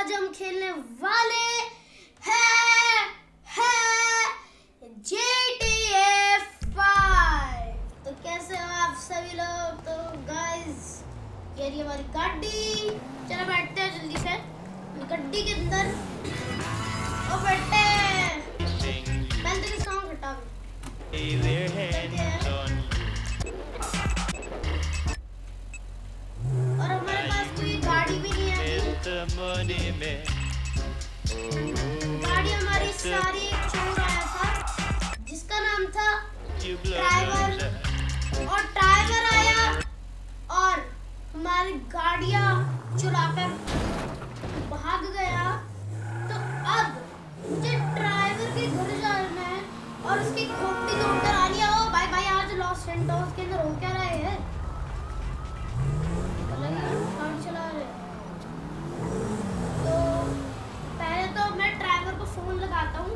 आज हम खेलने वाले हैं हैं GTA 5 तो कैसे हो आप सभी लोग? तो गाइस ये रही हमारी गाड़ी। चलो बैठते हैं जल्दी से। गड्डी के अंदर। ओ बैठते हैं। पहले तो हटा है money man. गाड़ी हमारी सारी चोर आया था जिसका नाम था the और ड्राइवर आया और हमारी गाड़ियाँ चुराकर भाग गया। तो अब मुझे ड्राइवर के घर जाना है और उसकी खोपड़ी तोड़कर आ लिया ओ भाई भाई आज लॉस सेंटोस के अंदर हो क्या रहा है अलग ही गाड़ी चला रहे हैं। तो पहले तो मैं ड्राइवर को फ़ोन लगाता हूँ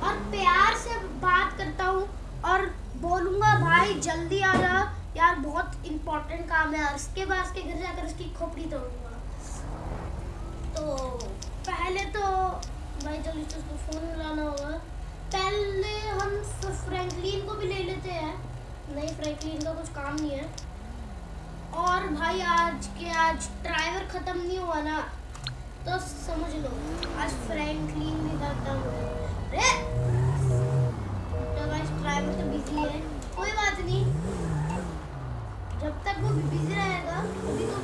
और प्यार से बात करता हूँ और बोलूँगा, भाई, जल्दी आ जा। यार, बहुत इम्पोर्टेंट काम है। उसके बाद उसके घर जाकर उसकी खोपड़ी तोड़ूँगा। तो पहले तो भाई, जल्दी से उसको फ़ोन मिलाना होगा। पहले हम फ्रैंकलिन को भी ले लेते हैं। नहीं, फ्रैंकलिन का कुछ काम नहीं है। और भाई, आज के आज ड्राइवर ख़त्म नहीं हुआ ना। तो समझ लो, आज फ्रैंकलिन भी करता हूँ। अरे! तो गाइस ड्राइवर तो बिज़ी है, कोई बात नहीं। जब तक वो बिज़ी रहेगा अभी तो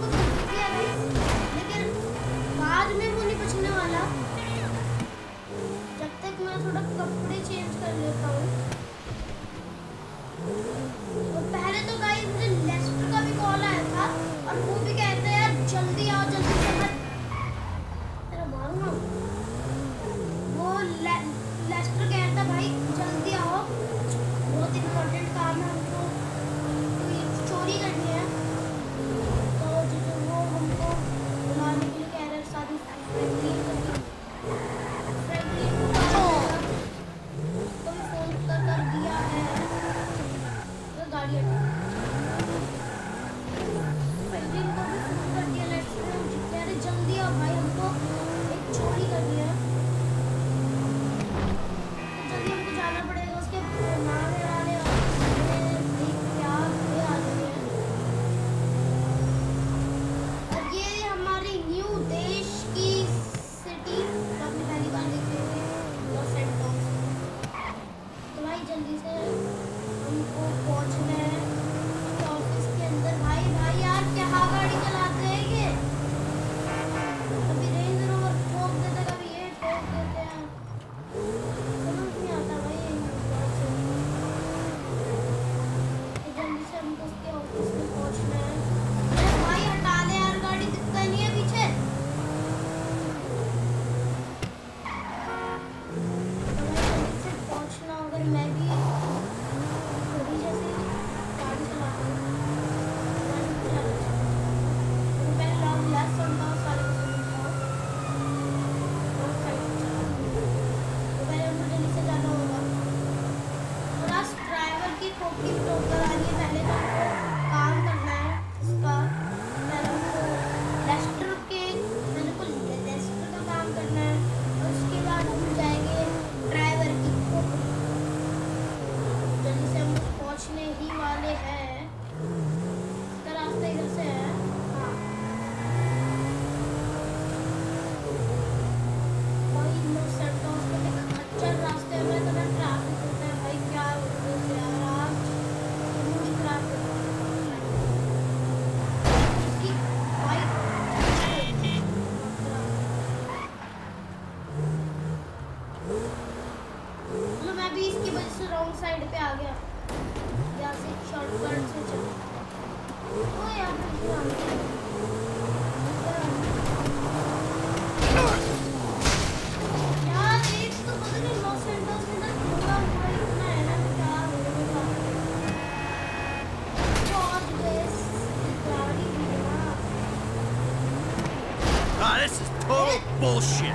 this is total bullshit.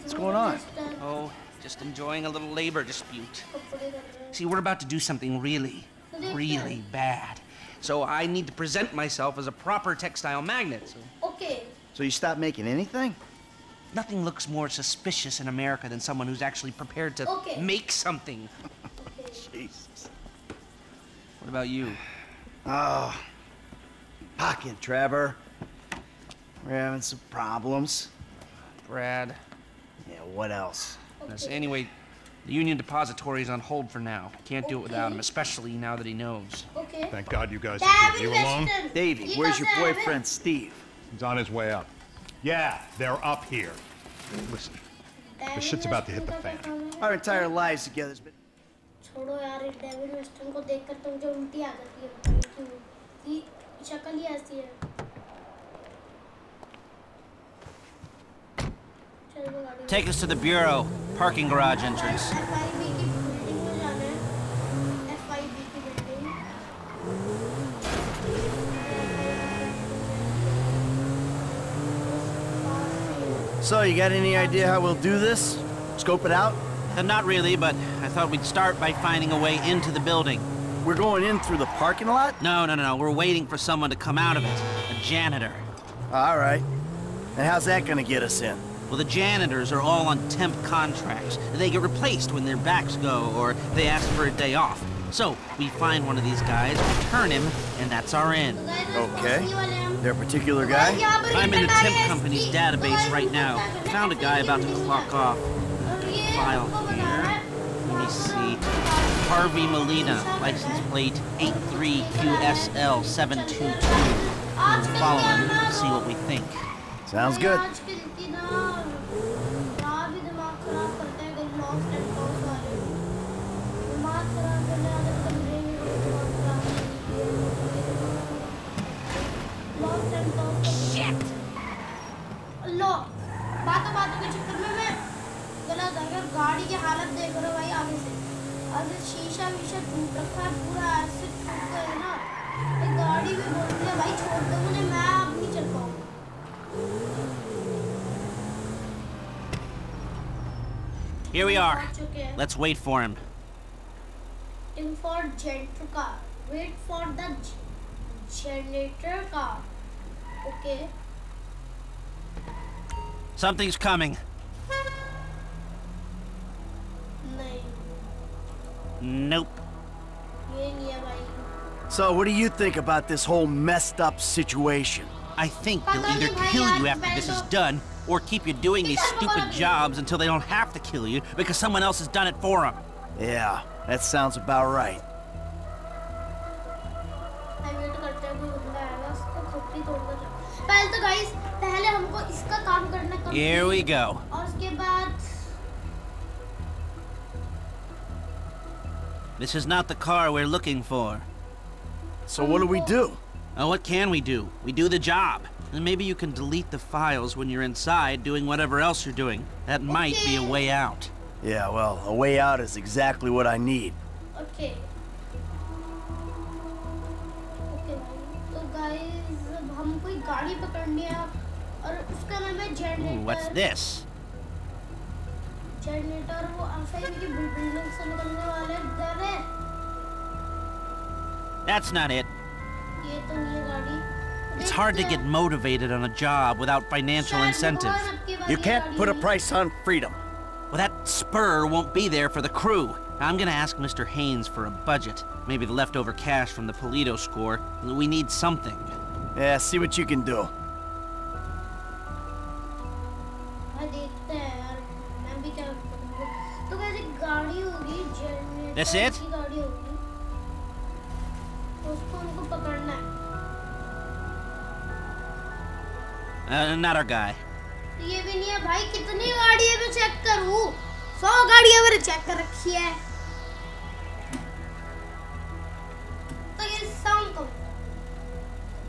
What's going on? Oh, just enjoying a little labor dispute. See, we're about to do something really, really bad. So I need to present myself as a proper textile magnet. So so you stopped making anything? Nothing looks more suspicious in America than someone who's actually prepared to okay. make something. Jesus. What about you? Oh, pocket, Trevor. We're having some problems. Brad. Yeah, what else? Okay. Anyway, the Union Depository is on hold for now. Can't do okay. it without him, especially now that he knows. Okay. Thank God you guys David, are here. You along? Davey, where's your boyfriend, Steve? He's on his way up. Yeah, they're up here. Listen, David This shit's about to hit the Weston का fan. क्या काम है? Our entire lives together has been. छोड़ो यार ये David western को देखकर तो मुझे उल्टी आ जाती है पता नहीं क्यों कि शक्ल ही ऐसी है चल वो गाड़ी Take us to the Bureau. Parking garage entrance. So, you got any idea how we'll do this? Scope it out? Uh, not really, but I thought we'd start by finding a way into the building. We're going in through the parking lot? No, no, no, no. We're waiting for someone to come out of it. A janitor. All right. And how's that gonna get us in? Well, the janitors are all on temp contracts. They get replaced when their backs go, or they ask for a day off. So, we find one of these guys, return him, and that's our end. Okay. A particular guy? I'm in the temp company's database right now. Found a guy about to clock off. File here. Let me see. Harvey Molina, license plate 83QSL722. We'll follow him, see what we think. Sounds good. Let's wait for him. For generator car. Wait for the generator car. Okay. Something's coming. Nope. So what do you think about this whole messed up situation? I think they'll either kill you after this is done, or keep you doing these stupid jobs until they don't have to kill you because someone else has done it for them. Yeah, that sounds about right. Here we go. This is not the car we're looking for. So what do we do? Oh, what can we do? We do the job. And maybe you can delete the files when you're inside doing whatever else you're doing. That might be a way out. Yeah, well, a way out is exactly what I need. Okay okay भाई तो guys अब हम कोई गाड़ी पकड़नी है और उसका नाम है Ooh, generator what's this? Generator वो अफाई की बिल्डिंग से निकलने वाले डर है That's not it. ये तो नहीं है गाड़ी It's hard to get motivated on a job without financial incentive. You can't put a price on freedom. Well, that spur won't be there for the crew. I'm gonna ask Mr. Haynes for a budget. Maybe the leftover cash from the Paleto score. We need something. Yeah, see what you can do. Uh, That's it? Uh, not our guy. तो ये भी नहीं है भाई कितनी गाड़ी है मैं चेक करूँ सौ गाड़ियाँ मैंने चेक कर रखी है तो ये सॉन्ग को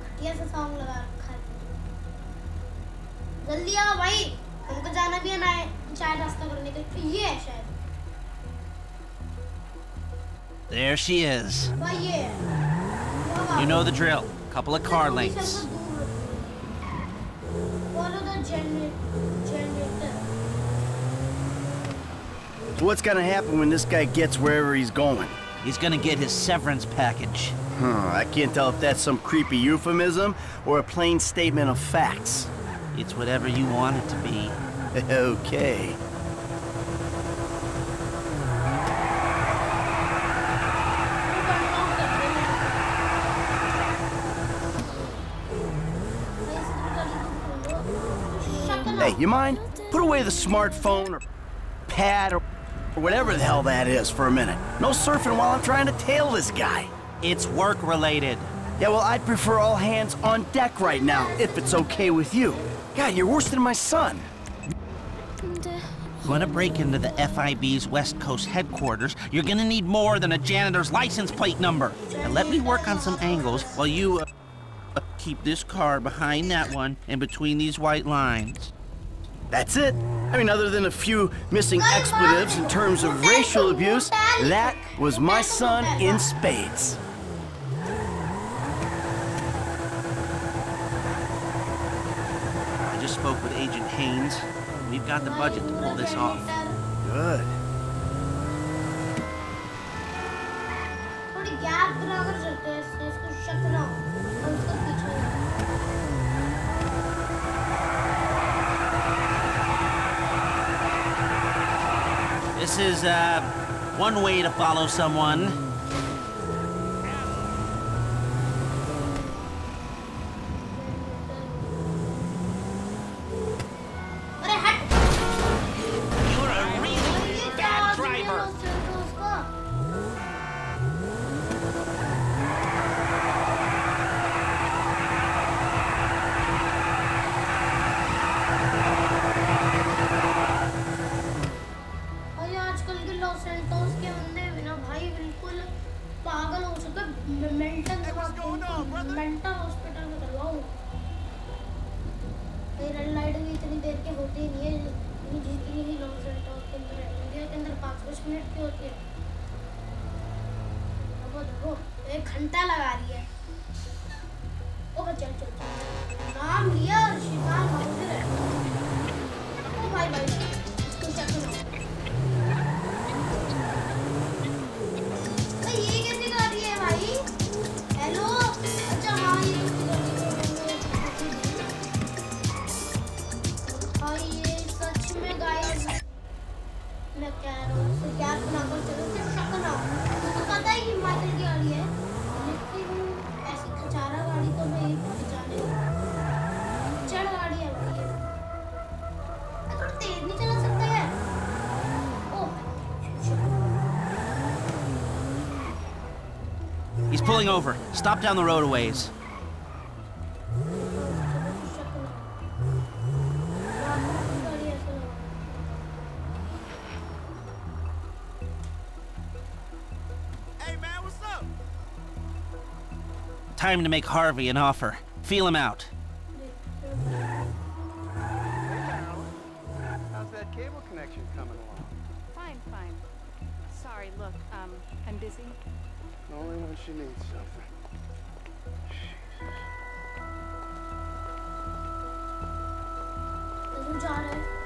घटिया सा सॉन्ग लगा रखा है जल्दी आओ भाई हमको जाना भी है ना चाय नाश्ता करने के लिए ये है शायद There she is. भाई ये है You know the drill. Couple of car lengths. So what's gonna happen when this guy gets wherever he's going? He's gonna get his severance package. Huh, I can't tell if that's some creepy euphemism or a plain statement of facts. It's whatever you want it to be. okay. You mind? Put away the smartphone or pad or, or whatever the hell that is for a minute. No surfing while I'm trying to tail this guy. It's work related. Yeah, well, I'd prefer all hands on deck right now, if it's okay with you. God, you're worse than my son. Want to break into the FIB's West Coast headquarters, you're gonna need more than a janitor's license plate number. Now let me work on some angles while you uh, keep this car behind that one and between these white lines. That's it. I mean, other than a few missing expletives in terms of racial abuse, that was my son in spades. I just spoke with Agent Haynes. We've got the budget to pull this off. Good. Put a gap in this. Shut it off. Is uh, one way to follow someone. चल चल नाम लिया मैं थोड़ा तेज नहीं चला सकता यार ओह He's pulling over. Stop down the road a ways. Hey man, what's up? Time to make Harvey an offer. Feel him out. busy? Only when she needs something. Jesus. Listen, Johnny.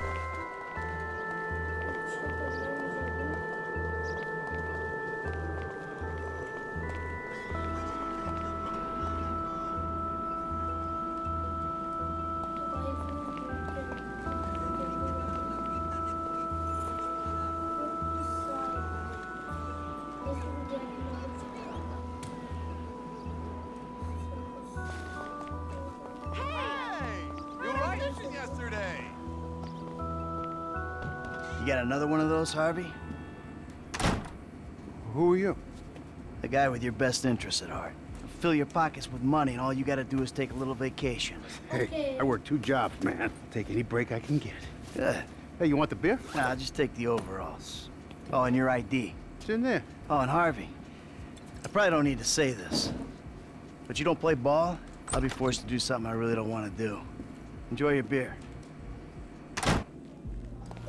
You got another one of those, Harvey? Who are you? The guy with your best interests at heart. Fill your pockets with money, and all you gotta do is take a little vacation. Hey, Okay. I work two jobs, man. Take any break I can get. Good. Hey, you want the beer? Nah, I'll just take the overalls. Oh, and your ID. It's in there. Oh, and Harvey. I probably don't need to say this, but you don't play ball, I'll be forced to do something I really don't want to do. Enjoy your beer.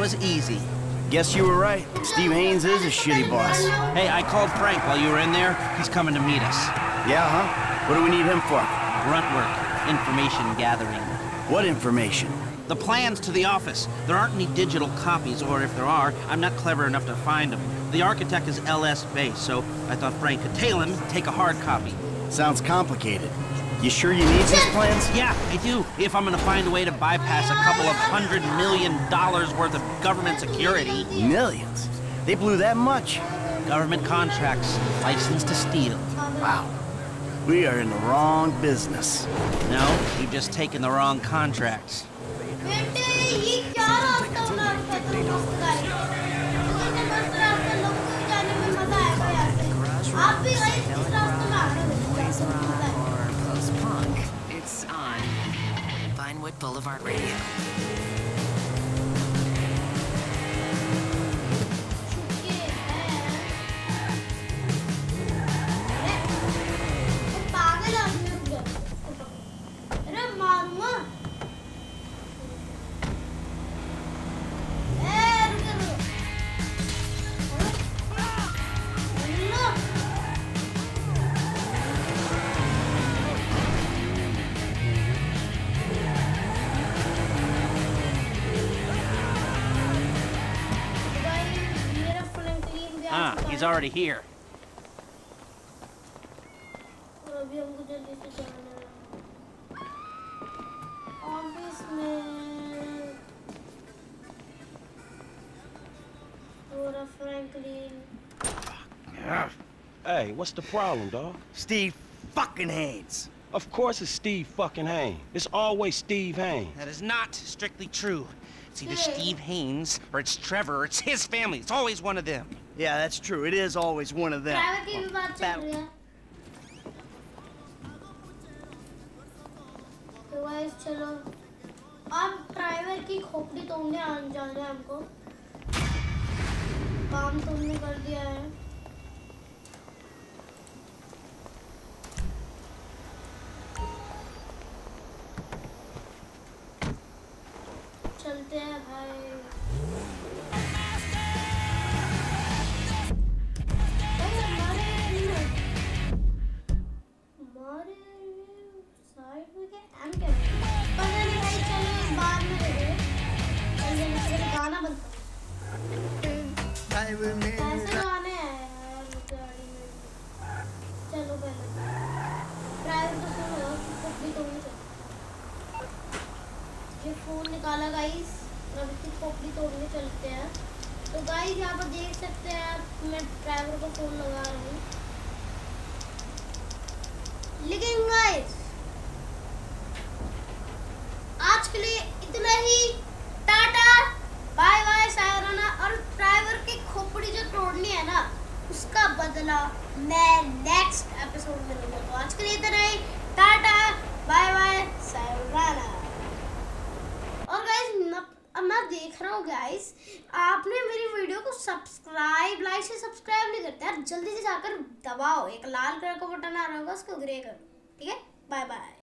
was easy. Guess you were right. Steve Haynes is a shitty boss. Hey, I called Frank while you were in there. He's coming to meet us. Yeah, huh? What do we need him for? Grunt work, information gathering. What information? The plans to the office. There aren't any digital copies, or if there are, I'm not clever enough to find them. The architect is LS based, so I thought Frank could tail him, take a hard copy. Sounds complicated. You sure you need these plans? Yeah, I do. If I'm gonna find a way to bypass a couple of hundred million dollars worth of government security. Millions. They blew that much. Government contracts, license to steal. Wow. We are in the wrong business. No, you've just taken the wrong contracts. Vinewood Boulevard Radio. is already here. Hey, what's the problem, dog? Steve fucking Haynes. Of course it's Steve fucking Haynes. It's always Steve Haynes. That is not strictly true. It's either Steve Haynes or it's Trevor or it's his family. It's always one of them. Yeah, that's true. It is always one of them. Driver की भी बात चल रही है तो guys चलो अब driver की खोपड़ी तोड़ने आने जाना है हमको काम तुमने कर दिया है चलते हैं भाई भाई Driver को फ़ोन लगा रहा हूँ। लेकिन गाइस आज के लिए इतना ही। टाटा बाय बाय सायराना। और ड्राइवर की खोपड़ी जो तोड़नी है ना, उसका बदला मैं नेक्स्ट एपिसोड में लूँगा। तो आज के लिए इतना ही। टाटा बाय बाय सायराना। और गाइस मैं देख रहा हूँ गाइस आपने मेरी वीडियो को सब्सक्राइब, लाइक से सब्सक्राइब नहीं करते। यार जल्दी से जाकर दबाओ। एक लाल कलर का बटन आ रहा होगा, उसको ग्रे करो। ठीक है? Bye bye.